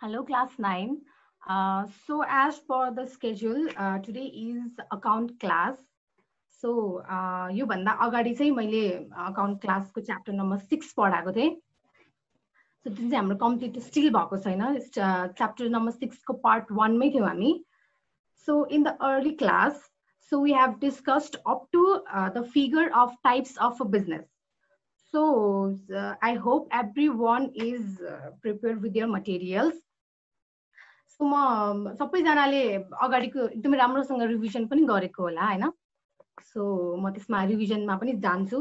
Hello, class 9. Uh, so as per the schedule, uh, today is account class. सो योभन्दा अगाडि चाहिँ मैले account क्लासको च्याप्टर नम्बर सिक्स पढाएको थिएँ सो जुन चाहिँ हाम्रो कम्प्लिट स्टिल भएको छैन च्याप्टर नम्बर सिक्सको पार्ट वानमै थियौँ हामी सो in the early class so we have discussed up to the figure of types of a business so I hope every one is prepare with your materials सो म सबैजनाले अगाडिको एकदमै राम्रोसँग revision पनि गरेको होला होइन? सो म त्यसमा रिभिजनमा पनि जान्छु।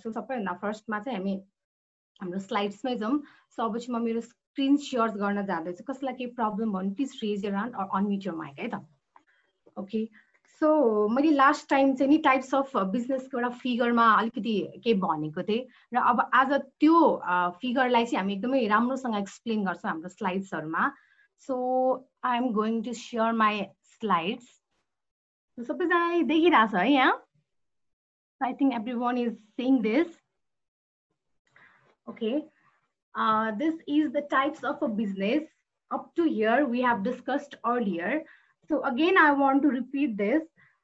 सो सबैभन्दा फर्स्टमा चाहिँ हामी हाम्रो स्लाइड्समै जाउँ। सो अब चाहिँ म मेरो स्क्रिन सेयर गर्न जाँदैछु। कसैलाई केही प्रब्लम भयो भने please raise your hand unmute your mic है त? ओके सो मैले लास्ट टाइम चाहिँ नि टाइप्स अफ बिजनेसको एउटा फिगरमा अलिकति केही भनेको थिएँ। र अब आज त्यो फिगरलाई चाहिँ हामी एकदमै राम्रोसँग एक्सप्लेन गर्छौँ हाम्रो स्लाइड्सहरूमा So I'm going to share my slides. So suppose I yeah? I think everyone is seeing this. Okay. Uh, this is the types of a business. Up to here, we have discussed earlier. So again, I want to repeat this.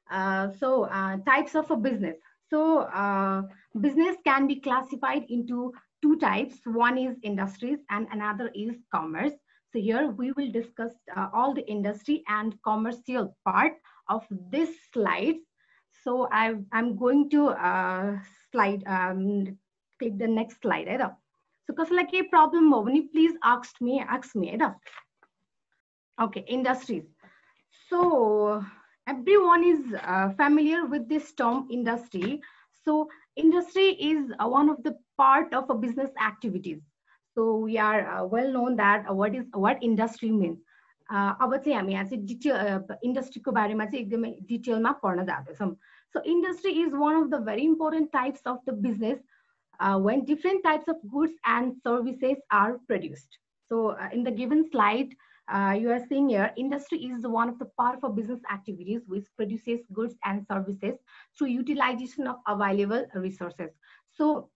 Uh, so uh, types of a business. So uh, business can be classified into two types. One is industries and another is commerce. So here we will discuss uh, all the industry and commercial part of this slide. So i am going to uh, slide, um, click the next slide. So because like a problem, please ask me, ask me. Right? Okay, industries. So everyone is uh, familiar with this term industry. So industry is uh, one of the part of a business activities So we are uh, well known that what is what industry means. अब चाहिँ हामी यहाँ चाहिँ detail इन्डस्ट्रीको बारेमा चाहिँ एकदमै डिटेलमा पढ्न जाँदैछौँ सो industry is one of the very important types of the business when different types of goods and services are produced. So uh, in the given slide, uh, you are seeing here, industry is one of the part of business activities which produces goods and services through utilization of available resources. So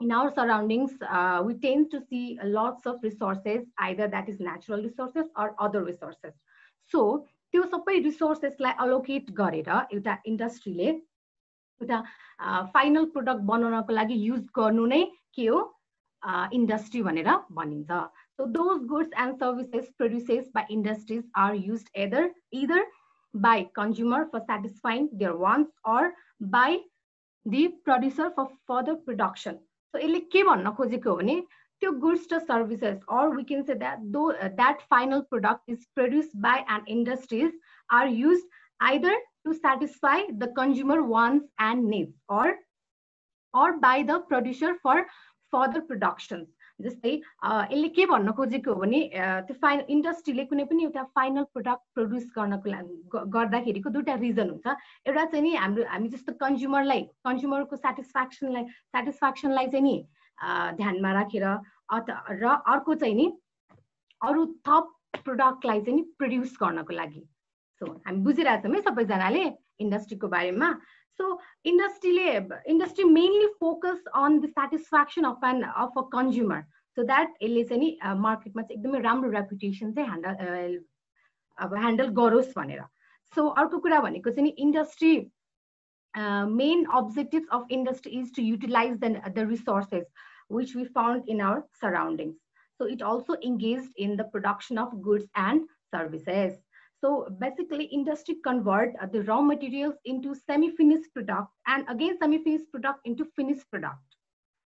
in our surroundings, uh, we tend to see lots of resources, either that is natural resources or other resources. So त्यो सबै रिसोर्सेसलाई allocate गरेर एउटा इन्डस्ट्रीले एउटा final product बनाउनको लागि use गर्नु नै के हो इन्डस्ट्री भनेर भनिन्छ so those goods end services produces by industries are use either either by consumer for satisfying there once or by the producer for further production सो यसले के भन्न खोजेको हो भने त्यो goods raw services or we can say that दो that final product is produce by and industries are use either to satisfy the consumer wants and needs or or by the producer for further productions जस्तै यसले के भन्न खोजेको हो भने त्यो fine इन्डस्ट्रीले कुनै पनि एउटा फाइनल प्रोडक्ट प्रड्युस गर्नको लागि गर्दाखेरिको दुइटा रिजन हुन्छ। एउटा चाहिँ नि हाम्रो हामी जस्तो कन्ज्युमरलाई कन्ज्युमरको सेटिस्फ्याक्सनलाई सेटिस्फ्याक्सनलाई चाहिँ नि ध्यानमा राखेर र अर्को चाहिँ नि अरू थप प्रोडक्टलाई चाहिँ नि प्रड्युस गर्नको लागि। सो हामी बुझिरहेछौँ है सबैजनाले इन्डस्ट्रीको बारेमा। सो इन्डस्ट्रीले industry mainly focus on the satisfaction of an of a consumer so that यसले चाहिँ नि मार्केटमा चाहिँ एकदमै राम्रो रेपुटेसन चाहिँ ह्यान्डल अब ह्यान्डल गरोस् भनेर सो अर्को कुरा भनेको चाहिँ नि industry main objective of industry is to utilise the the resources which we found in our surroundings so it also engage in the production of goods end services So basically industry convert the raw materials into semi-finished product and again semi-finished product into finished product.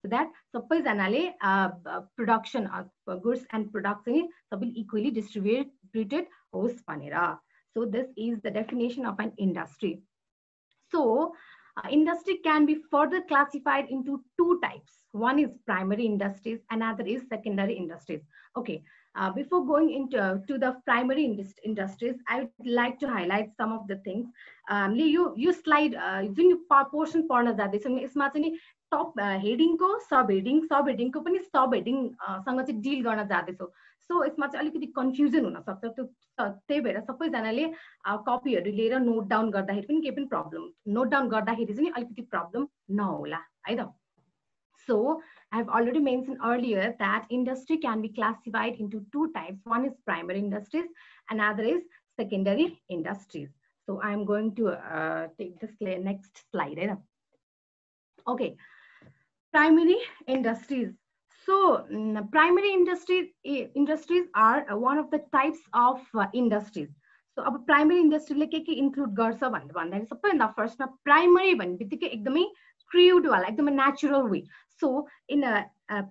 So that suppose anale uh, production of uh, goods and products will equally distributed host panera. So this is the definition of an industry. So uh, industry can be further classified into two types. One is primary industries, another is secondary industries. Okay, uh, before going into uh, to the primary indust industries, I would like to highlight some of the things. Um, you you slide Jun portion पढ्न जाँदैछ भने यसमा चाहिँ नि टप हेडिङको सब heading सब हेडिङको पनि सब हेडिङसँग चाहिँ डिल गर्न जाँदैछौँ सो यसमा चाहिँ अलिकति कन्फ्युजन हुनसक्छ त्यो त्यही भएर सबैजनाले कपीहरू लिएर नोट डाउन गर्दाखेरि पनि केही पनि प्रब्लम नोट डाउन गर्दाखेरि चाहिँ अलिकति प्रब्लम नहोला है त So I've already mentioned earlier that industry can be classified into two types. One is primary industries, another is secondary industries. So I'm going to uh, take this next slide. Eh? Okay, primary industries. So um, primary industries industries are uh, one of the types of uh, industries. So अब primary इन्डस्ट्रीले के के include गर्छ भनेर भन्दाखेरि सबैभन्दा फर्स्टमा primary भन्ने बित्तिकै एकदमै क्रिउडवाला एकदमै natural way so in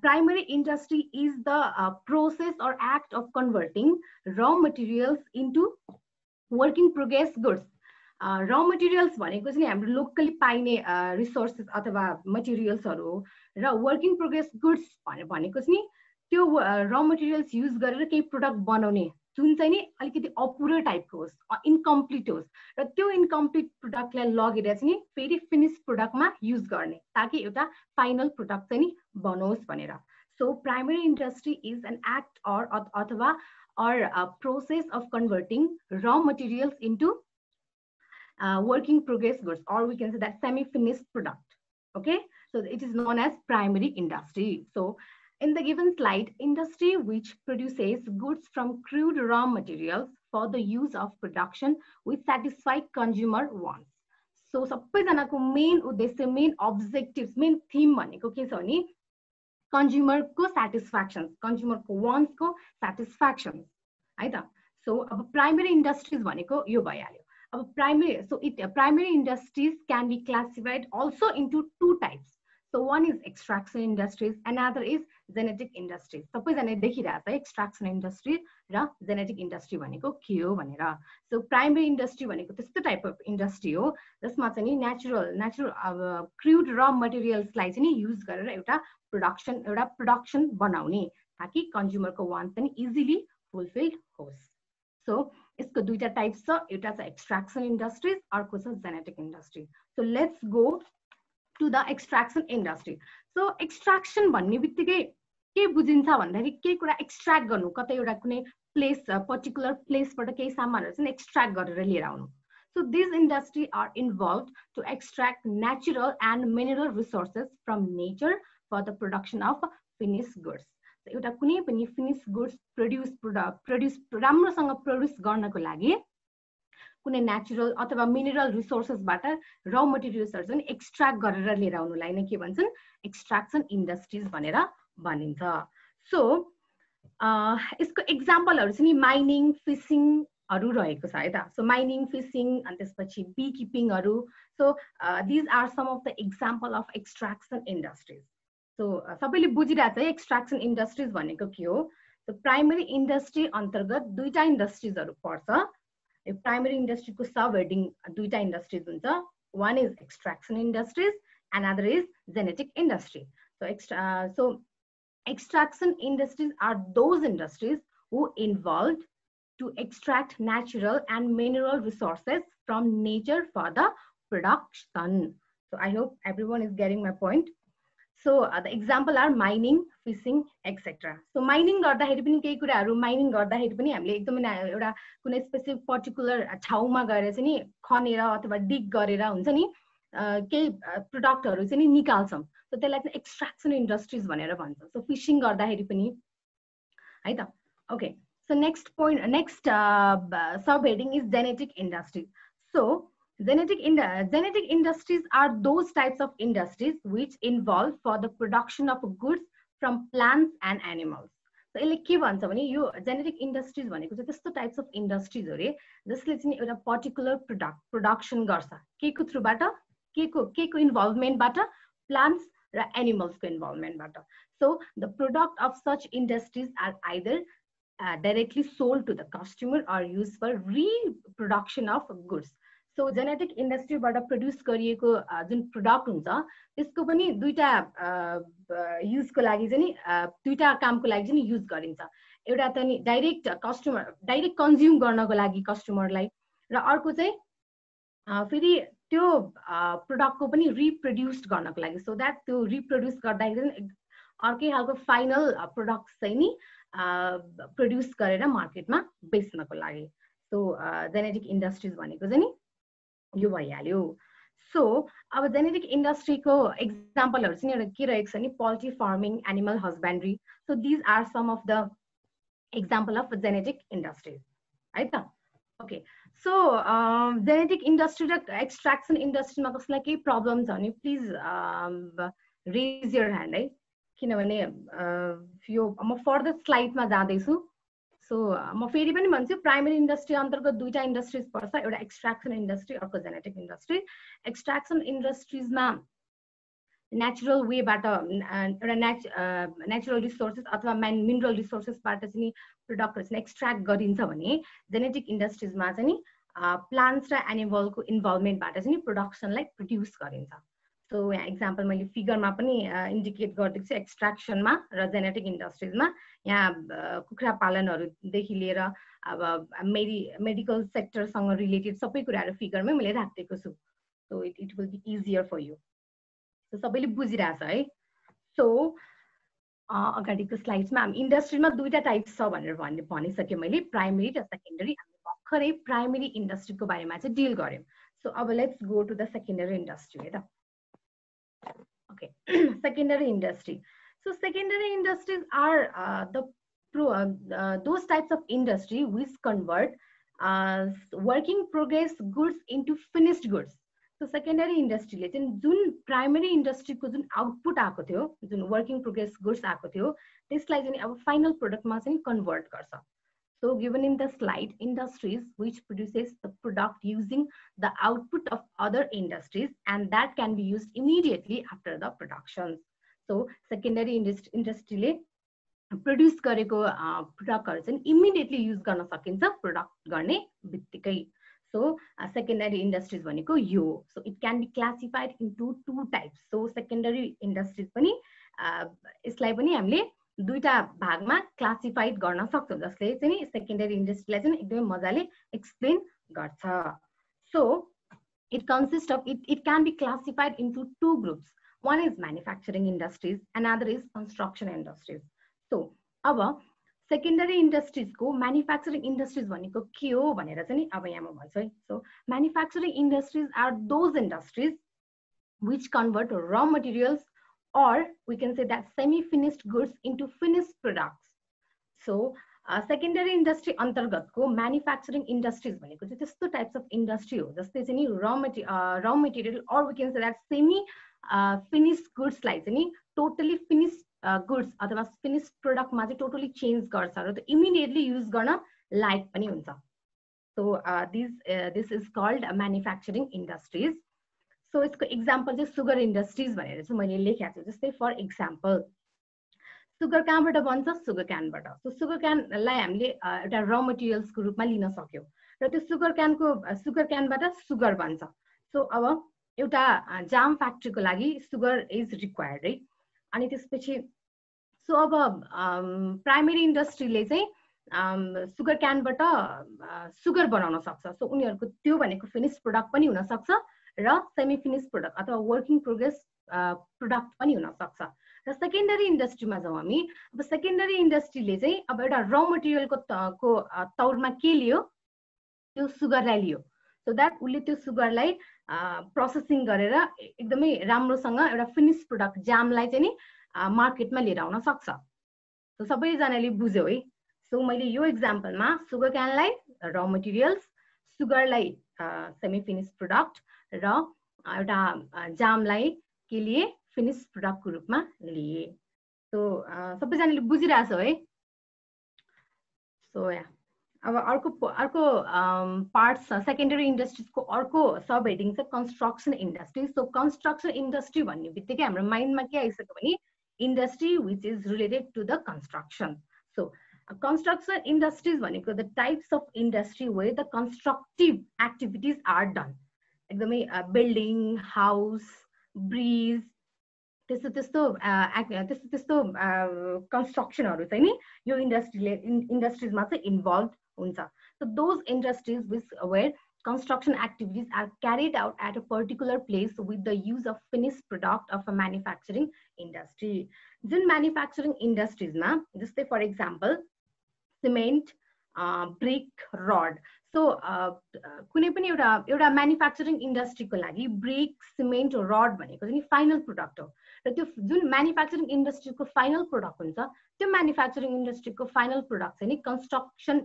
primary industry is the uh, process or act of converting raw materials into working progress goods raw materials भनेको चाहिँ हाम्रो लोकली पाइने रिसोर्सेस अथवा मटेरियल्सहरू हो र वर्किङ प्रोग्रेस गुड्स भनेको चाहिँ त्यो र मटेरियल्स युज गरेर केही प्रडक्ट बनाउने जुन चाहिँ नि अलिकति अपुरो टाइपको होस् इन्कम्प्लिट होस् र त्यो इन्कम्प्लिट प्रडक्टलाई लगेर चाहिँ नि फेरि फिनिस प्रडक्टमा युज गर्ने ताकि एउटा फाइनल प्रडक्ट चाहिँ नि बनोस् भनेर so primary industry is an act or अथवा or process of converting raw materials into uh, working progress goods, or we can say that semi-finished product. Okay, so it is known as primary industry. So in the given slide, industry which produces goods from crude raw materials for the use of production which satisfy consumer wants. So सबैजनाको main उद्देश्य main objective main थिम भनेको के छ भने कन्ज्युमरको satisfaction कन्ज्युमरको वान्ट्सको satisfaction है त सो अब प्राइमेरी इन्डस्ट्रिज भनेको यो भइहाल्यो primary, so it uh, primary industries can be classified also into two types. So one is extraction industries, another is genetic industries. सबैजना देखिरहेको छ एक्सट्राक्सन इन्डस्ट्री र जेनेटिक इन्डस्ट्री भनेको के हो भनेर। सो प्राइमेरी इन्डस्ट्री भनेको त्यस्तो टाइप अफ इन्डस्ट्री हो। जसमा चाहिँ नि नेचुरल नेचुरल अब क्रुड र मटेरियल्सलाई चाहिँ नि युज गरेर एउटा प्रोडक्सन एउटा प्रोडक्सन बनाउने ताकि कन्ज्युमरको वान पनि इजिली फुलफिल्ड होस्। सो यसको दुईटा टाइप्स छ एउटा छ एक्सट्राक्सन इन्डस्ट्रिज अर्को छ genetic industry so let's go to the extraction industry so extraction भन्ने बित्तिकै के बुझिन्छ भन्दाखेरि केही कुरा एक्सट्र्याक्ट गर्नु कतै एउटा कुनै प्लेस पर्टिकुलर प्लेसबाट केही सामानहरू चाहिँ एक्सट्र्याक्ट गरेर लिएर आउनु So these industries are involved to extract natural and mineral resources from nature for the production of finished goods. एउटा कुनै पनि finish goods produce product produce राम्रोसँग प्रड्युस गर्नको लागि कुनै नेचुरल अथवा मिनरल रिसोर्सेसबाट र मटेरियल्सहरू चाहिँ एक्सट्र्याक्ट गरेर लिएर आउनुलाई नै के भन्छन्? एक्सट्राक्सन इन्डस्ट्रिज भनेर भनिन्छ। सो यसको इक्जाम्पलहरू चाहिँ नि माइनिङ फिसिङहरू रहेको छ है त। सो माइनिङ फिसिङ अनि त्यसपछि bee किपिङहरू so these are some of the example of extraction industries सो सबैले बुझिरहेको छ एक्सट्राक्सन इन्डस्ट्रिज भनेको के हो? प्राइमेरी इन्डस्ट्री अन्तर्गत दुईवटा इन्डस्ट्रिजहरू पर्छ। प्राइमेरी इन्डस्ट्रीको सब हेडिङ दुईवटा इन्डस्ट्रिज हुन्छ वान is extraction industries and other is genetic industry so extra so extraction industries are those industries who involved to extract natural and mineral resources from nature for the production. So I hope everyone is getting my point. So the example are mining fishing etcetera so mining गर्दाखेरि पनि केही कुराहरू mining गर्दाखेरि पनि हामीले एकदमै एउटा कुनै स्पेसिफिक पर्टिकुलर ठाउँमा गएर चाहिँ नि खनेर अथवा डिग गरेर हुन्छ नि केही प्रडक्टहरू चाहिँ नि निकाल्छौँ सो त्यसलाई चाहिँ एक्सट्राक्सन इन्डस्ट्रिज भनेर भन्छ सो फिसिङ गर्दाखेरि पनि है त okay so next point next सब heading is genetic industry so Genetic, in genetic industries are those types of industries which involve for the production of goods from plants and animals. So, यसले के भन्छ भने यो genetic industries भनेको चाहिँ त्यस्तो types of industries हो अरे जसले चाहिँ एउटा पर्टिकुलर प्रडक्ट प्रोडक्सन गर्छ के को थ्रुबाट के को के को इन्भल्भमेन्टबाट plants raw एनिमल्सको इन्भल्भमेन्टबाट so the product of such industries are either directly sold to the customer or used for reproduction of goods. So genetic इन्डस्ट्रीबाट produce गरिएको जुन प्रडक्ट हुन्छ त्यसको पनि दुईवटा युजको लागि चाहिँ नि दुईवटा कामको लागि चाहिँ युज गरिन्छ। एउटा त नि डाइरेक्ट कस्टमर डाइरेक्ट कन्ज्युम गर्नको लागि कस्टमरलाई र अर्को चाहिँ फेरि त्यो प्रडक्टको पनि रिप्रड्युस गर्नको लागि। सो द्याट त्यो रिप्रड्युस गर्दाखेरि अर्कै खालको फाइनल प्रडक्ट चाहिँ नि प्रड्युस गरेर मार्केटमा बेच्नको लागि। सो जेनेटिक इन्डस्ट्रिज भनेको चाहिँ नि यो भइहाल्यो सो अब जेनेटिक इन्डस्ट्रीको एक्जाम्पलहरू चाहिँ एउटा के रहेको छ नि poultry farming animal husbandry so these are some of the example of genetic industries है त ओके सो जेनेटिक इन्डस्ट्री र एक्सट्राक्सन इन्डस्ट्रीमा कसैलाई केही प्रब्लम छ भने प्लिज रेज यर ह्यान्ड है किनभने यो म फर्दर स्लाइडमा जाँदैछु सो म फेरि पनि भन्छु प्राइमेरी इन्डस्ट्री अन्तर्गत दुईवटा इन्डस्ट्रिज पर्छ एउटा एक्सट्राक्सन इन्डस्ट्री अर्को जेनेटिक इन्डस्ट्री एक्सट्राक्सन इन्डस्ट्रिजमा नेचुरल वेबाट एउटा नेच नेचुरल रिसोर्सेस अथवा मेन मिनरल रिसोर्सेसबाट चाहिँ प्रडक्टहरू चाहिँ एक्सट्र्याक्ट गरिन्छ भने जेनेटिक इन्डस्ट्रिजमा चाहिँ प्लान्ट्स र एनिमलको इन्भल्भमेन्टबाट चाहिँ प्रडक्सनलाई प्रड्युस गरिन्छ। सो यहाँ इक्जाम्पल मैले फिगरमा पनि इन्डिकेट गरिदिएको छु एक्सट्राक्सनमा र जेनेटिक इन्डस्ट्रिजमा यहाँ कुखुरा पालनहरूदेखि लिएर अब मेडि मेडिकल सेक्टरसँग रिलेटेड सबै कुराहरू फिगरमै मैले राखिदिएको छु। So it it will be easier for you so सबैले बुझिरहेछ है। सो अगाडिको स्लाइड्समा हामी इन्डस्ट्रीमा दुईवटा टाइप छ भनेर भनि भनिसकेँ मैले। प्राइमेरी र सेकेन्डरी हामीले भर्खरै प्राइमेरी इन्डस्ट्रीको बारेमा चाहिँ डिल गऱ्यौँ। सो अब let's go to the secondary industry है त। Okay, secondary industry. So secondary industries are uh, the pro, uh, uh, those types of industry which convert uh, working progress goods into finished goods. So secondary industry चाहिँ जुन primary इन्डस्ट्रीको जुन output आएको थियो जुन working progress goods आएको थियो त्यसलाई चाहिँ अब final प्रोडक्टमा चाहिँ convert गर्छ So given in the slide, industries which produces the product using the output of other industries and that can be used immediately after the production. So secondary industry, industry produce गरेको प्रडक्टहरू चाहिँ immediately use गर्न सकिन्छ product गर्ने बित्तिकै सो secondary industries भनेको यो so it can be classified into to types so secondary industries पनि यसलाई पनि हामीले दुईवटा भागमा क्लासिफाइड गर्न सक्छौँ जसले चाहिँ सेकेन्डरी इन्डस्ट्रीलाई चाहिँ एकदमै मजाले एक्सप्लेन गर्छ। So it consist of it it can be classified into two groups one is manufacturing industries and other is construction industries so अब सेकेन्डरी इन्डस्ट्रिजको म्यानुफ्याक्चरिङ इन्डस्ट्रिज भनेको के हो भनेर चाहिँ अब यहाँ म भन्छु है। So manufacturing industries are those industries which convert raw materials or we can say that semi-finished goods into finished products. So secondary industry अन्तर्गतको म्यानुफ्याक्चरिङ इन्डस्ट्रिज भनेको चाहिँ त्यस्तो टाइप्स अफ इन्डस्ट्री हो जस्तै चाहिँ नि र material raw material or we can say that semi finish गुड्सलाई चाहिँ नि टोटली फिनिस गुड्स अथवा फिनिस प्रडक्टमा चाहिँ टोटली चेन्ज गर्छ र त्यो इमिडिएटली युज गर्न लायक पनि हुन्छ so this this is called manufacturing industries so यसको इक्जाम्पल चाहिँ सुगर इन्डस्ट्रिज भनेर चाहिँ मैले लेखेको छु जस्तै फर इक्जाम्पल सुगर कहाँबाट बन्छ? सुगर क्यानबाट सो सुगर क्यानलाई हामीले एउटा र मटेरियल्सको रूपमा लिन सक्यौँ। र त्यो सुगर क्यानको सुगर क्यानबाट सुगर बन्छ। सो अब एउटा जाम फ्याक्ट्रीको लागि सुगर इज रिक्वायर्ड है अनि त्यसपछि सो अब प्राइमेरी इन्डस्ट्रीले चाहिँ सुगर क्यानबाट सुगर बनाउन सक्छ। सो उनीहरूको त्यो भनेको फिनिस प्रोडक्ट पनि हुनसक्छ। र सेमी फिनिस प्रोडक्ट अथवा वर्किङ प्रोग्रेस प्रोडक्ट पनि हुनसक्छ र सेकेन्डरी इन्डस्ट्रीमा जाउँ हामी अब सेकेन्डरी इन्डस्ट्रीले चाहिँ अब एउटा र मटेरियलको को तौरमा के लियो? त्यो सुगरलाई लियो। सो द्याट उसले त्यो सुगरलाई प्रोसेसिङ गरेर एकदमै राम्रोसँग एउटा फिनिस प्रोडक्ट जामलाई चाहिँ नि मार्केटमा लिएर आउन सक्छ। सबैजनाले बुझ्यो है। सो मैले यो इक्जाम्पलमा सुगर क्यानलाई र मटेरियल्स सुगरलाई सेमी फिनिस प्रोडक्ट र एउटा जामलाई के लिए फिनिस प्रडक्टको रूपमा लिए। सो सबैजनाले बुझिरहेछ है? सो या अब अर्को अर्को पार्ट्स सेकेन्डरी इन्डस्ट्रिजको अर्को सब हेडिङ छ construction industry so construction industry भन्ने बित्तिकै हाम्रो माइन्डमा के आइसक्यो भने industry which is related to the construction so construction industries भनेको the types of industry way the constructive activities are done एकदमै बिल्डिङ हाउस ब्रिज त्यस्तो त्यस्तो त्यस्तो त्यस्तो कन्स्ट्रक्सनहरू चाहिँ नि यो इन्डस्ट्रीले इन्डस्ट्रिजमा चाहिँ इन्भल्भ हुन्छ सो those industries which where construction activities are carried out at a particular place with the use of finished product of a manufacturing industry. Jun manufacturing industries मा जस्तै for example cement, brick rod so कुनै पनि एउटा एउटा manufacturing इन्डस्ट्रीको लागि break cement rod भनेको चाहिँ final product हो। र त्यो जुन म्यानुफ्याक्चरिङ इन्डस्ट्रीको फाइनल प्रोडक्ट हुन्छ त्यो म्यानुफ्याक्चरिङ इन्डस्ट्रीको फाइनल प्रोडक्ट चाहिँ नि कन्स्ट्रक्सन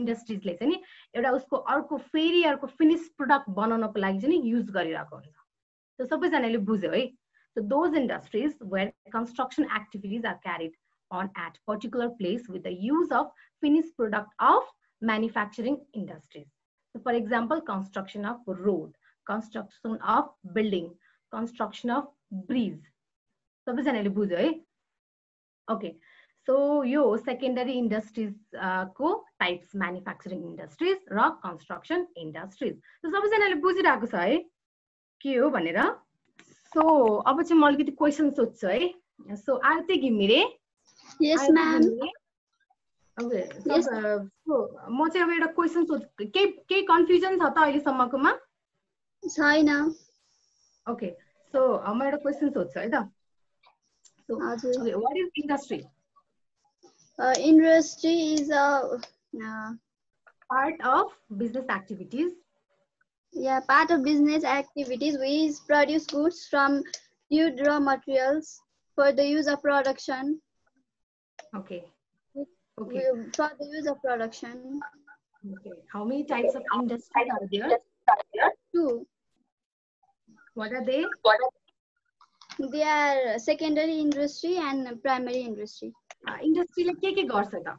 इन्डस्ट्रिजले चाहिँ नि एउटा उसको अर्को फेरि अर्को फिनिस प्रोडक्ट बनाउनको लागि चाहिँ नि युज गरिरहेको हुन्छ। सबैजनाले बुझ्यो है? So those industries where construction activities are carried on at particular place with the use of finished product of manufacturing industries. So for example, construction of road, construction of building, construction of bridge. सबैजनाले बुझ्यो है okay so यो secondary इन्डस्ट्रिजको types manufacturing industries र construction industries सबैजनाले बुझिरहेको छ है के हो भनेर सो अब चाहिँ म अलिकति क्वेसन सोध्छु है सो आरती घिमिरे Yes, ma'am. म चाहिँ अब एउटा क्वेसन सोध्छु केही केही कन्फ्युजन छ त अहिलेसम्मकोमा छैन ओके सो म एउटा क्वेसन सोध्छु है त हजुर what is industry industry is a part of business activities yeah part of business activities which produce goods from used raw materials for the use of production okay okay for the use of production okay how many types of industries are there two what are they they are secondary industry and primary industry इन्डस्ट्रीले के के गर्छ त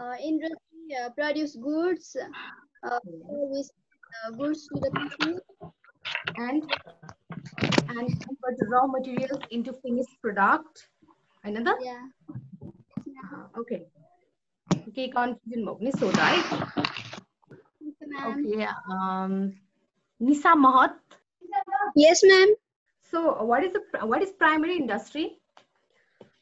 uh, industry uh, produce goods uh, service uh, goods to the people and and convert raw materials into finished product Another? Yeah. Okay. Okay, confusion mode. Niso, right? Okay. Um, Nisa Mahat. Yes, ma'am. So, what is the what is primary industry?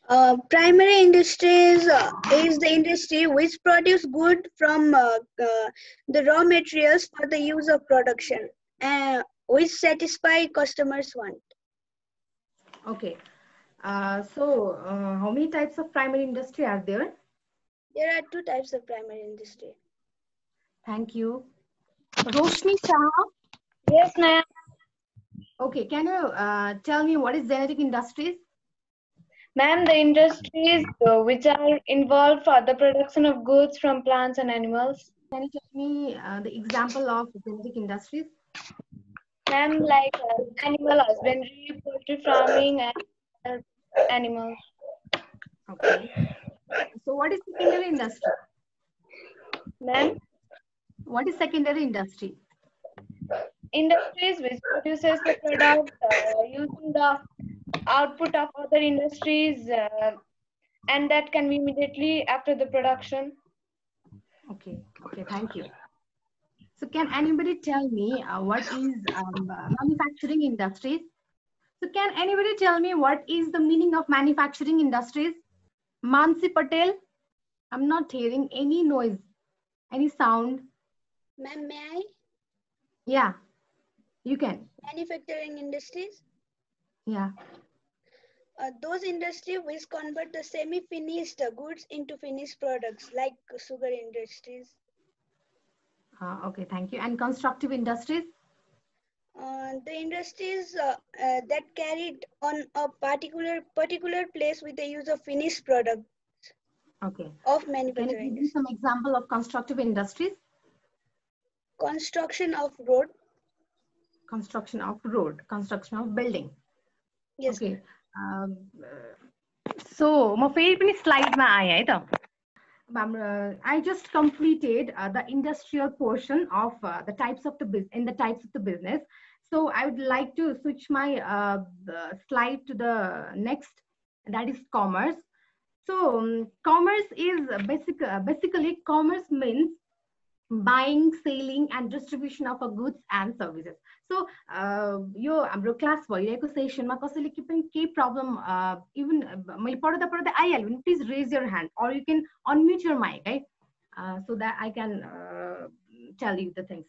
Uh, primary industries uh, is the industry which produce good from uh, uh, the raw materials for the use of production, uh, which satisfy customers' want. Okay. Uh, so uh, how many types of primary industry are there? There are two types of primary industry. Thank you. Roshni Shah. Yes, ma'am. Okay, can you uh, tell me what is genetic industries? Ma'am, the industries uh, which are involved for the production of goods from plants and animals. Can you tell me uh, the example of genetic industries? Ma'am, like animal husbandry, poultry farming, and animals. Okay. So what is secondary industry? Ma'am, What is secondary industry? industries which produces the product uh, using the output of other industries uh, and that can be immediately after the production. Okay. Okay. Thank you. So can anybody tell me uh, what is um, uh, manufacturing industries? So can anybody tell me what is the meaning of manufacturing industries? Mansi Patel, I'm not hearing any noise, any sound. Ma'am, may I? Yeah, you can. Manufacturing industries, Yeah. uh, those industries which convert the semi-finished goods into finished products, like sugar industries. Uh, okay, thank you. And constructive industries? Uh, the industries uh, uh, that carried on a particular particular place with the use of finished product Okay. of Can you manufacturing. give me some example of constructive industries? Construction of road. Construction of road, construction of building. Yes. Okay. Um, uh, so, म फेरि पनि स्लाइडमा आएँ है त um, uh, I just completed uh, the industrial portion of uh, the types of the business in the types of the business. So I would like to switch my slide to the next, that is commerce. So um, commerce is basic, basically commerce means buying, selling, and distribution of a goods and services. So uh, यो हाम्रो class भइरहेको सेसनमा कसैले के पनि केही problem even मैले पढ्दा पढ्दै आइहाल्यो भने please raise your hand or you can unmute year mic है so that I can tell you the things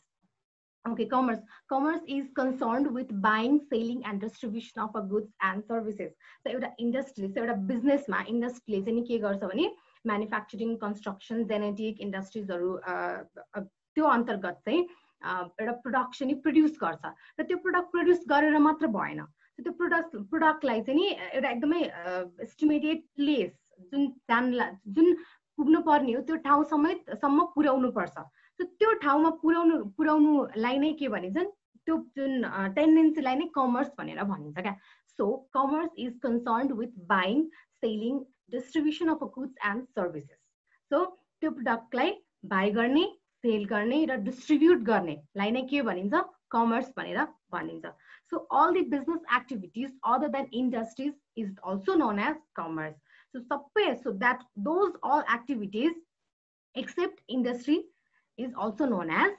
Okay, commerce. Commerce is concerned with buying, selling, and distribution of a goods and services. So, एउटा industry एउटा बिजनेसमा इन्डस्ट्रीले चाहिँ नि के गर्छ भने manufacturing construction genetic इन्डस्ट्रिजहरू त्यो अन्तर्गत चाहिँ एउटा प्रोडक्सन प्रड्युस गर्छ। र त्यो प्रडक्ट प्रड्युस गरेर मात्र भएन। त्यो प्रडक्ट प्रडक्टलाई चाहिँ नि एउटा एकदमै एस्टिमेटेड प्लेस जुन जानला जुन पुग्नु पर्ने हो त्यो ठाउँ समेतसम्म पुर्याउनु पर्छ त्यो ठाउँमा पुर्याउनु पुर्याउनुलाई नै के भनिन्छन् त्यो जुन टेन्डेन्सीलाई नै कमर्स भनेर भनिन्छ क्या। So commerce is concerned with buying selling distribution of a goods end services सो त्यो प्रडक्टलाई बाई गर्ने सेल गर्ने र डिस्ट्रिब्युट गर्नेलाई नै के भनिन्छ कमर्स भनेर भनिन्छ सो अल दि business activities other than industries is also known as commerce सो सबै so that those Al activities except industry is also known as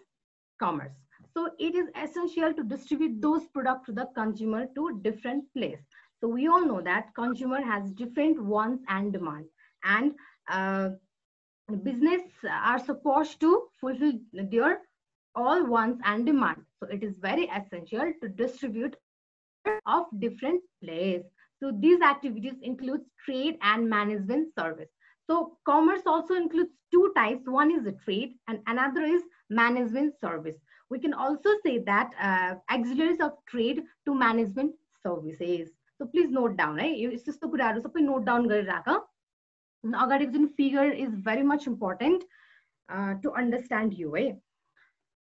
commerce. So it is essential to distribute those products to the consumer to different place. So we all know that consumer has different wants and demands and uh, business are supposed to fulfill their all wants and demands. So it is very essential to distribute of different place. So these activities include trade and management service. So commerce also includes two types. One is the trade and another is management service. We can also say that uh, auxiliaries of trade to management services. So please note down, right? यो यस्तो कुराहरू सबै note down गरेर राख अगाडिको जुन figure is very much important uh, to understand you, है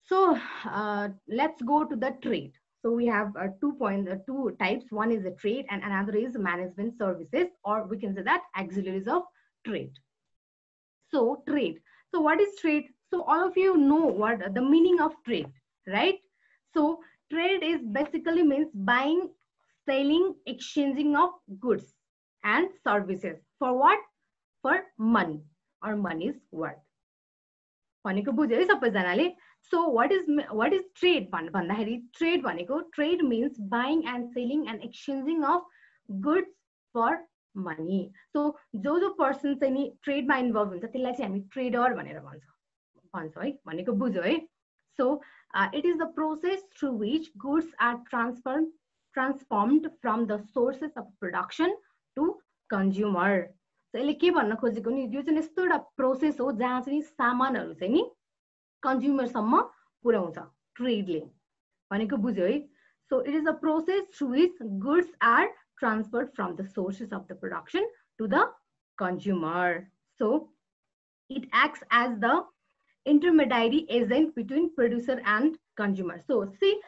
So uh, let's go to the trade. So we have uh, two points, uh, two types. One is the trade and another is management services, or we can say that auxiliaries of trade. So trade. So what is trade? So all of you know what the meaning of trade, right? So trade is basically means buying, selling, exchanging of goods and services. For what? For money or money's worth. भनेको बुझ्यो है सबैजनाले so what is what is trade भन्दाखेरि trade भनेको trade means buying and selling and exchanging of goods for money so जो जो person चाहिँ नि ट्रेडमा इन्भल्भ हुन्छ त्यसलाई चाहिँ हामी ट्रेडर भनेर भन्छ भन्छौँ है भनेको बुझ्यो है so it is the process through which goods are transfer transformed from the sources of production to consumer यसले के भन्न खोजेको नि यो चाहिँ यस्तो एउटा प्रोसेस हो जहाँ चाहिँ सामानहरू चाहिँ नि कन्ज्युमरसम्म पुर्याउँछ ट्रेडले भनेको बुझ्यो है so it is a process through which goods are transferred from the sources of the production to the consumer. So it acts as the intermediary agent between producer and consumer. So see, uh,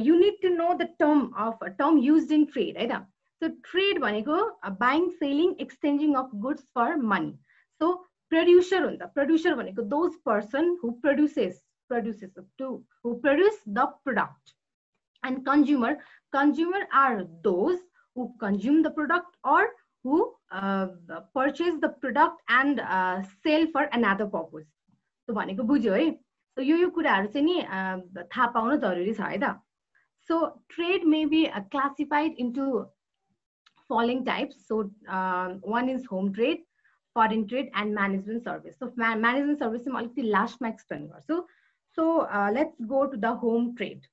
you need to know the term of a term used in trade, right? So trade भनेको buying, selling, exchanging of goods for money. So producer हुन्छ producer भनेको those person who produces produces to who produce the product and consumer consumer are those who consume the product or who uh, purchase the product and uh, sell for another purpose. So भनेको बुझ्यो है सो यो यो कुराहरू चाहिँ नि थाहा pound जरुरी छ है त so trade may be classified into following types so one is home trade foreign trade end management service so management service चाहिँ म अलिकति लास्टमा एक्सप्लेन गर्छु सो let's go to the home trade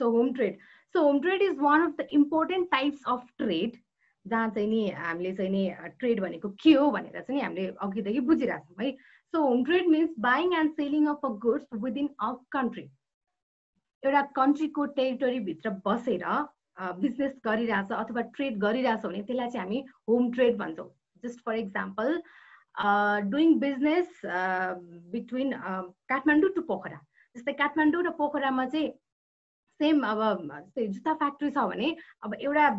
so home trade so home trade is one of the important types of trade जहाँ चाहिँ नि हामीले चाहिँ नि ट्रेड भनेको के हो भनेर चाहिँ नि हामीले अघिदेखि बुझिरहेको छौँ है so home trade means buying and selling of a goods within a country एउटा कन्ट्रीको टेरिटोरीभित्र बसेर बिजनेस गरिरहेछ अथवा ट्रेड गरिरहेछ भने त्यसलाई चाहिँ हामी होम ट्रेड भन्छौँ. Just for example doing business between Kathmandu to Pokhara जस्तै काठमाडौँ र पोखरामा चाहिँ सेम अब जुत्ता फ्याक्ट्री छ भने अब एउटा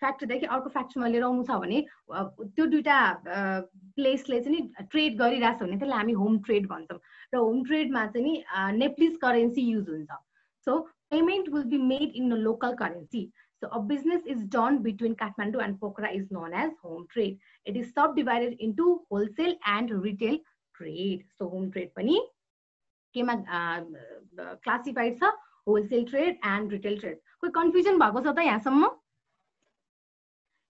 फ्याक्ट्रीदेखि अर्को फ्याक्ट्रीमा लिएर आउनु छ भने त्यो दुइटा प्लेसले चाहिँ नि ट्रेड गरिरहेछ भने त्यसलाई हामी होम ट्रेड भन्छौँ र होम ट्रेडमा चाहिँ नि नेप्लिस करेन्सी युज हुन्छ so payment will be made in a local currency So a business is done between Kathmandu and Pokhara is known as home trade. It is subdivided into wholesale and retail trade. So home trade pani केमा classified छ wholesale trade and retail trade कोही confusion भएको छ त यहाँसम्म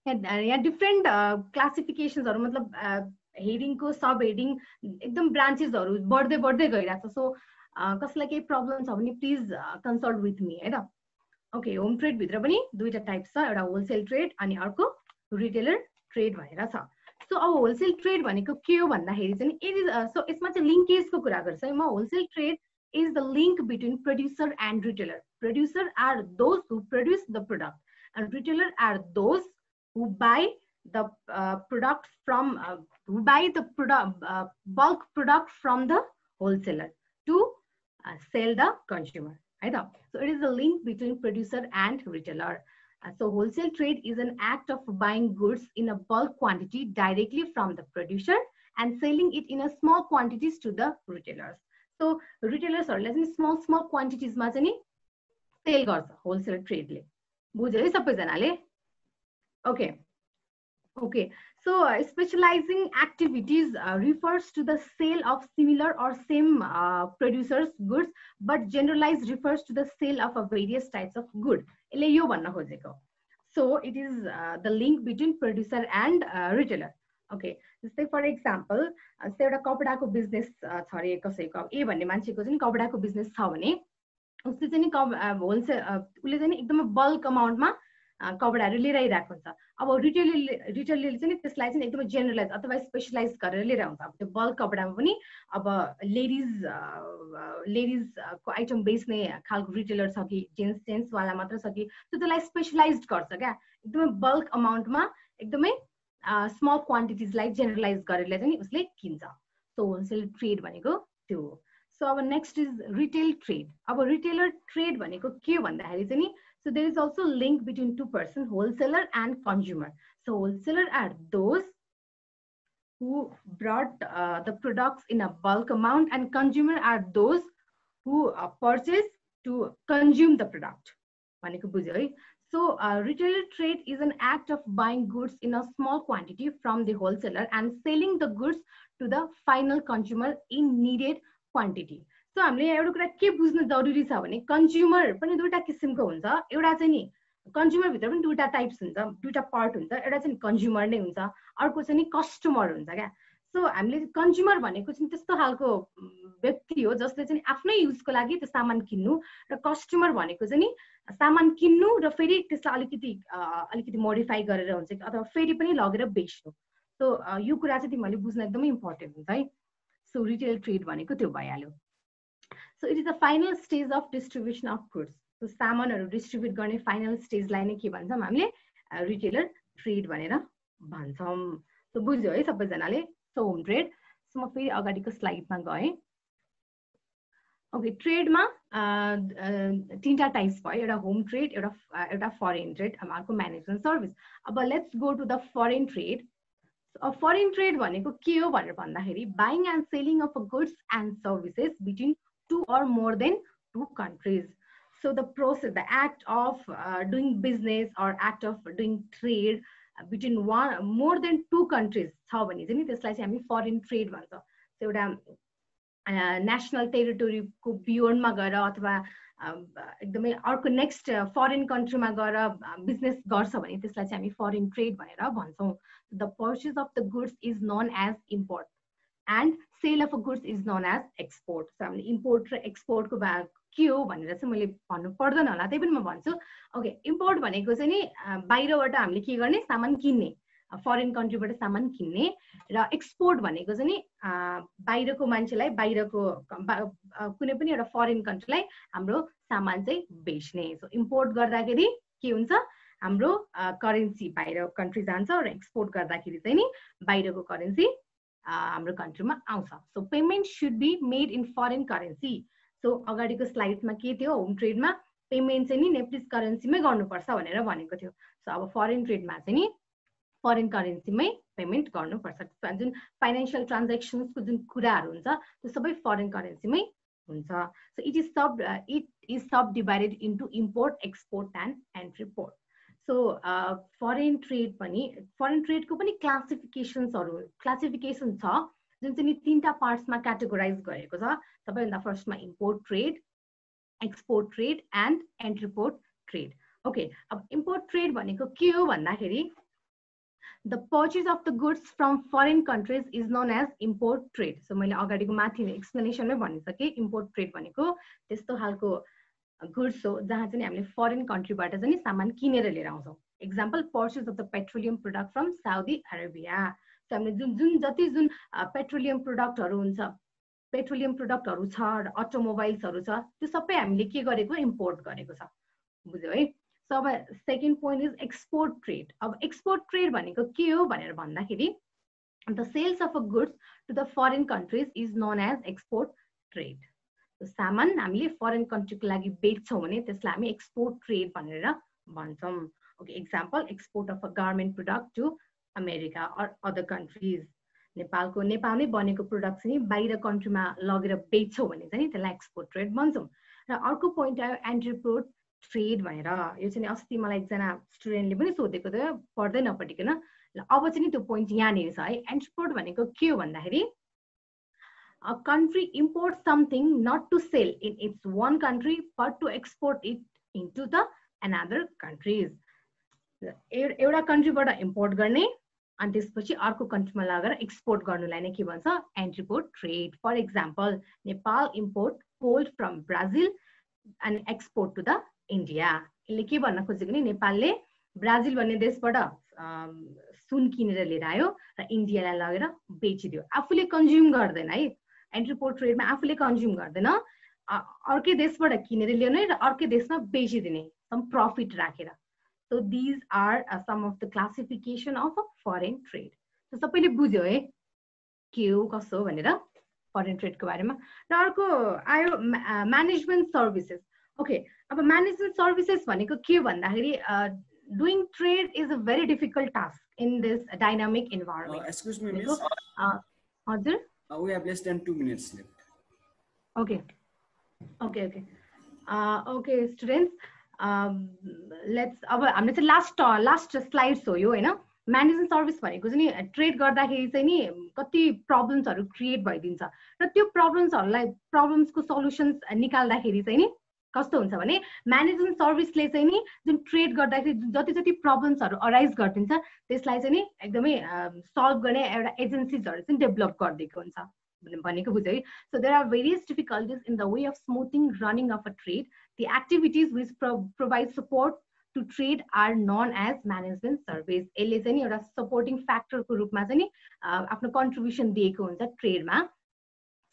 यहाँ different क्लासिफिकेसन्सहरू मतलब हेडिङको सब हेडिङ एकदम ब्रान्चेसहरू बढ्दै बढ्दै गइरहेको छ सो कसैलाई केही प्रब्लम छ भने प्लिज कन्सल्ट विथ मी है त ओके होम ट्रेडभित्र पनि दुईवटा टाइप छ एउटा होलसेल ट्रेड अनि अर्को रिटेलर ट्रेड भनेर छ सो अब होलसेल ट्रेड भनेको के हो भन्दाखेरि चाहिँ इज सो यसमा चाहिँ लिङ्केजको कुरा गर्छ म wholesale trade is the link between producer and retailer. Producer are those who produce the product and retailer are those who buy the uh, product from uh, who buy the product uh, bulk product from the wholesaler to uh, sell the consumer. Right? So it is a link between producer and retailer. Uh, so wholesale trade is an act of buying goods in a bulk quantity directly from the producer and selling it in a small quantities to the retailers. सो रिटेलर्सहरूलाई चाहिँ small small क्वान्टिटिजमा चाहिँ नि cell गर्छ wholesale ट्रेडले बुझ्यो है सबैजनाले okay okay so स्पेसलाइजिङ activities refers to the sale of similar or same producers goods but generalise refers to the sale of a various types of good यसले यो भन्न खोजेको सो it is the link between producer end retailer Okay जस्तै for example जस्तै एउटा कपडाको business छ अरे कसैको। ए भन्ने मान्छेको चाहिँ कपडाको बिजनेस छ भने उसले चाहिँ होलसेल उसले चाहिँ एकदमै बल्क अमाउन्टमा कपडाहरू लिएर आइरहेको हुन्छ। अब रिटेलले रिटेलले चाहिँ त्यसलाई चाहिँ एकदमै जेनरलाइज अथवा स्पेसलाइज गरेर लिएर आउँछ अब त्यो बल्क कपडामा पनि अब लेडिज लेडिजको आइटम बेच्ने खालको रिटेलर छ कि जेन्ट्स जेन्ट्सवाला मात्र छ कि त्यो त्यसलाई स्पेसलाइज गर्छ क्या। एकदमै बल्क अमाउन्टमा एकदमै स्मल क्वान्टिटिजलाई जेनरलाइज गरेर चाहिँ उसले किन्छ। सो होलसेल ट्रेड भनेको त्यो हो। सो अब नेक्स्ट इज रिटेल ट्रेड अब रिटेलर ट्रेड भनेको के हो भन्दाखेरि चाहिँ so there is also link between two person wholesaler and consumer so wholesaler are those who brought uh, the products in a bulk amount and consumer are those who to consume the product भनेको बुझ्यो है? So uh, retail trade is an act of buying goods in a small quantity from the wholesaler and selling the goods to the final consumer in needed quantity. सो हामीले एउटा कुरा के बुझ्नु जरुरी छ भने कन्ज्युमर पनि दुईवटा किसिमको हुन्छ एउटा चाहिँ नि कन्ज्युमरभित्र पनि दुईवटा टाइप्स हुन्छ दुईवटा पार्ट हुन्छ एउटा चाहिँ कन्ज्युमर नै हुन्छ अर्को चाहिँ नि कस्टमर हुन्छ क्या सो हामीले कन्ज्युमर भनेको चाहिँ त्यस्तो खालको व्यक्ति हो जसले चाहिँ आफ्नै युजको लागि त्यो सामान किन्नु र कस्टमर भनेको चाहिँ सामान किन्नु र फेरि त्यसलाई अलिकति अलिकति मोडिफाई गरेर हुन्छ कि अथवा फेरि पनि लगेर बेच्नु। सो यो कुरा चाहिँ तिमीहरूले बुझ्न एकदमै इम्पोर्टेन्ट हुन्छ है। सो रिटेल ट्रेड भनेको त्यो भइहाल्यो। So it is the final stage of distribution of goods so सामानहरू डिस्ट्रिब्युट गर्ने फाइनल स्टेजलाई नै के भन्छौँ हामीले रिटेलर ट्रेड भनेर भन्छौँ। सो बुझ्यो है सबैजनाले? හෝම්ඩ්‍රෙඩ් සමෆී slide ස්ලයිට්ම ගොයි Okay, trade ma uh, uh, tinta types for you home trade, you have uh, foreign trade, amarko management service. But let's go to the foreign trade. So, a foreign trade one, KO buying and selling of goods and services between two or more than two countries. So the process, the act of uh, doing business or act of doing trade between one more than to countries छ भने चाहिँ नि त्यसलाई चाहिँ हामी foreign trade भन्छ एउटा national टेरिटोरीको बियोन्डमा गएर अथवा एकदमै अर्को नेक्स्ट फरेन कन्ट्रीमा गएर बिजनेस गर्छ भने त्यसलाई चाहिँ हामी फरेन ट्रेड भनेर भन्छौँ the purchase of the goods is none as import end sale of a goods is none as export सो हामीले इम्पोर्ट र एक्सपोर्टको बा के हो भनेर चाहिँ मैले भन्नु पर्दैन होला। त्यही पनि म भन्छु। ओके इम्पोर्ट भनेको चाहिँ नि बाहिरबाट हामीले के गर्ने? सामान किन्ने। फरेन कन्ट्रीबाट सामान किन्ने र एक्सपोर्ट भनेको चाहिँ नि बाहिरको मान्छेलाई बाहिरको कुनै पनि एउटा फरेन कन्ट्रीलाई हाम्रो सामान चाहिँ बेच्ने। सो इम्पोर्ट गर्दाखेरि के हुन्छ? हाम्रो करेन्सी बाहिर कन्ट्री जान्छ र एक्सपोर्ट गर्दाखेरि चाहिँ नि बाहिरको करेन्सी हाम्रो कन्ट्रीमा आउँछ। So payment should be made in foreign currency so अगाडिको स्लाइडमा के थियो? होम ट्रेडमा पेमेन्ट चाहिँ नि नेप्लिस करेन्सीमै गर्नुपर्छ भनेर भनेको थियो। सो अब फरेन ट्रेडमा चाहिँ नि फरेन करेन्सीमै पेमेन्ट गर्नुपर्छ। जुन फाइनेन्सियल ट्रान्जेक्सन्सको जुन कुराहरू हुन्छ त्यो सबै फरेन करेन्सीमै हुन्छ। So it is sub it is sub divided into import export and entrepot so foreign trade पनि फरेन ट्रेडको पनि क्लासिफिकेसन्सहरू क्लासिफिकेसन छ। जुन चाहिँ तिनवटा पार्ट्समा क्याटेगोराइज गरेको छ। सबैभन्दा फर्स्टमा import trade export trade and entrepot trade okay अब इम्पोर्ट ट्रेड भनेको के हो भन्दाखेरि the purchase of the goods from foreign countries is known as import trade. So मैले अगाडिको माथि एक्सप्लेनेसनमै भनिसकेँ इम्पोर्ट ट्रेड भनेको त्यस्तो खालको गुड्स हो जहाँ चाहिँ हामीले फरेन कन्ट्रीबाट चाहिँ सामान किनेर लिएर आउँछौँ. Example purchase of the petroleum product from Saudi Arabia हामीले जुन जुन जति जुन पेट्रोलियम प्रडक्टहरू हुन्छ पेट्रोलियम प्रडक्टहरू छ र अटोमोबाइल्सहरू छ त्यो सबै हामीले के गरेको इम्पोर्ट गरेको छ। बुझ्यो है? सो अब second point is export trade अब एक्सपोर्ट ट्रेड भनेको के हो भनेर भन्दाखेरि the sales of a goods to the foreign countries is known as export trade सामान हामीले फरेन कन्ट्रीको लागि बेच्छौँ भने त्यसलाई हामी एक्सपोर्ट ट्रेड भनेर भन्छौँ। Okay example export of a garment product to America or other countries नेपालको नेपालमै बनेको प्रडक्ट चाहिँ बाहिर कन्ट्रीमा लगेर बेच्छौँ भने चाहिँ त्यसलाई एक्सपोर्ट ट्रेड भन्छौँ। र अर्को पोइन्ट आयो एन्टरप्रोट ट्रेड भनेर। यो चाहिँ अस्ति मलाई एकजना स्टुडेन्टले पनि सोधेको थियो पढ्दै नपढिकन। अब चाहिँ त्यो पोइन्ट यहाँनिर छ है। एन्टरप्रोट भनेको के हो भन्दाखेरि a country imports something not to sell in its one country but to export it into the another countries एउटा कन्ट्रीबाट इम्पोर्ट गर्ने अनि त्यसपछि अर्को कन्ट्रीमा लगेर एक्सपोर्ट गर्नुलाई नै के भन्छ entrepot trade for example Nepal import cold from Brazil and export to the India यसले के भन्न खोजेको नि नेपालले ब्राजिल भन्ने देशबाट सुन किनेर लिएर आयो र इन्डियालाई लगेर बेचिदियो। आफूले कन्ज्युम गर्दैन है। एन्ट्रिपोर्ट ट्रेडमा आफूले कन्ज्युम गर्दैन। अर्कै देशबाट किनेर ल्याउने र अर्कै देशमा बेचिदिने। सम प्रफिट राखेर। सो these are some of the classification of foreign trade सबैले बुझ्यो है के हो कसो हो भनेर फरेन ट्रेडको बारेमा र अर्को आयो म्यानेजमेन्ट सर्भिसेस ओके अब म्यानेजमेन्ट सर्भिसेस भनेको के भन्दाखेरि doing trade is a very difficult task in this dynamic environment हजुर Uh, we have less than Students. Um, अब हाम्रो चाहिँ लास्ट लास्ट स्लाइड्स हो यो होइन म्यानेजमेन्ट सर्भिस भनेको चाहिँ नि ट्रेड गर्दाखेरि चाहिँ नि कति प्रब्लम्सहरू क्रिएट भइदिन्छ र त्यो प्रब्लम्सहरूलाई प्रब्लम्सको सल्युसन्स निकाल्दाखेरि चाहिँ नि कस्तो हुन्छ भने म्यानेजमेन्ट सर्भिसले चाहिँ नि जुन ट्रेड गर्दाखेरि जति जति प्रब्लम्सहरू अराइज गरिदिन्छ त्यसलाई चाहिँ नि एकदमै सल्भ गर्ने एउटा एजेन्सिजहरू चाहिँ डेभलप गरिदिएको हुन्छ So there are various difficulties in the way of smoothing running of a trade. The activities which provide support to trade are known as management services. L is any or a supporting factor group mass any contribution in the trade ma.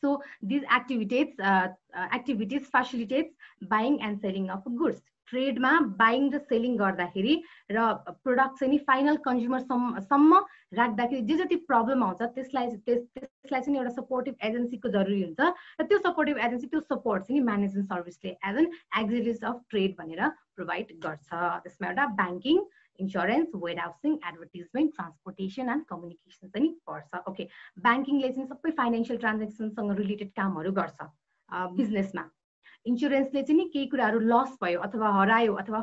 So these activities activities facilitates buying and selling of goods. Trade ma buying the selling or the products any final consumer some some राख्दाखेरि जे जति problem आउँछ त्यसलाई त्यसलाई चाहिँ एउटा supportive एजेन्सीको जरुरी हुन्छ। र त्यो सपोर्टिभ एजेन्सी त्यो सपोर्ट चाहिँ management सर्भिसले as an auxiliaries of trade भनेर प्रोभाइड गर्छ। त्यसमा एउटा banking insurance warehousing advertisement transportation and communication चाहिँ पर्छ। ओके ब्याङ्किङले चाहिँ सबै फाइनेन्सियल ट्रान्जेक्सनसँग रिलेटेड कामहरू गर्छ बिजनेसमा इन्सुरेन्सले चाहिँ नि केही कुराहरू लस भयो अथवा हरायो अथवा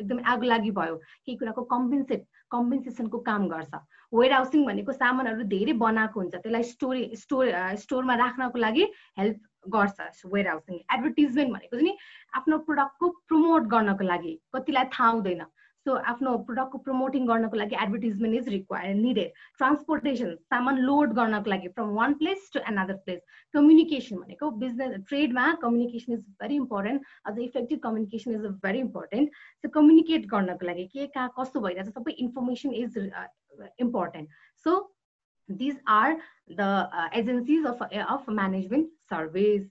एकदम आगो लागि भयो केही कुराको कम्पेन्सेट कम्पेन्सेसनको काम गर्छ। वेयर हाउसिङ भनेको सामानहरू धेरै बनाएको हुन्छ। त्यसलाई स्टोरी स्टोर स्टोरमा राख्नको लागि हेल्प गर्छ वेयर हाउसिङ एडभर्टिजमेन्ट भनेको चाहिँ आफ्नो प्रडक्टको प्रमोट गर्नको लागि। कतिलाई थाहा हुँदैन। सो आफ्नो प्रडक्टको प्रमोटिङ गर्नको लागि advertisement is require needed transportation सामान लोड गर्नको लागि from one place to another place communication भनेको बिजनेस ट्रेडमा कम्युनिकेसन इज भेरी इम्पोर्टेन्ट अझ effective communication is very important so communicate गर्नको लागि के कहाँ कस्तो भइरहेछ सबै information is important so these are the uh, agencies of, of management surveys